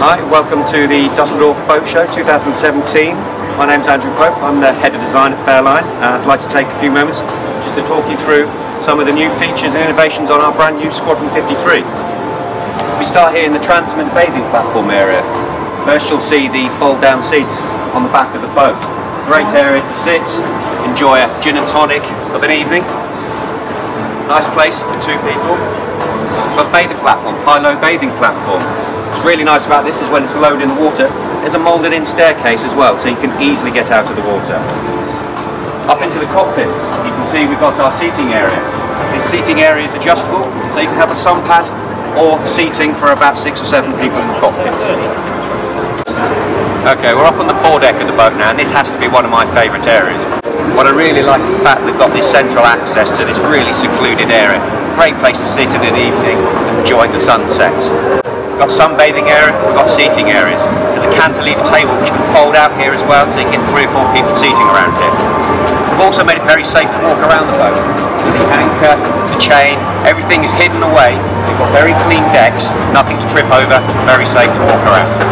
Hi, welcome to the Dusseldorf Boat Show 2017. My name's Andrew Pope, I'm the Head of Design at Fairline. Uh, I'd like to take a few moments just to talk you through some of the new features and innovations on our brand new Squadron 53. We start here in the transom and bathing platform area. First you'll see the fold down seats on the back of the boat. Great area to sit, enjoy a gin and tonic of an evening. Nice place for two people. A bathing platform, high-low bathing platform. What's really nice about this is when it's low in the water, there's a moulded in staircase as well, so you can easily get out of the water. Up into the cockpit, you can see we've got our seating area. This seating area is adjustable, so you can have a sun pad or seating for about six or seven people in the cockpit. Okay, we're up on the foredeck of the boat now, and this has to be one of my favourite areas. What I really like is the fact we've got this central access to this really secluded area. Great place to sit in an evening, and enjoy the sunset. We've got sunbathing area, we've got seating areas. There's a cantilever table which you can fold out here as well, so you can get three or four people seating around it. We've also made it very safe to walk around the boat. The anchor, the chain, everything is hidden away. We've got very clean decks, nothing to trip over, very safe to walk around.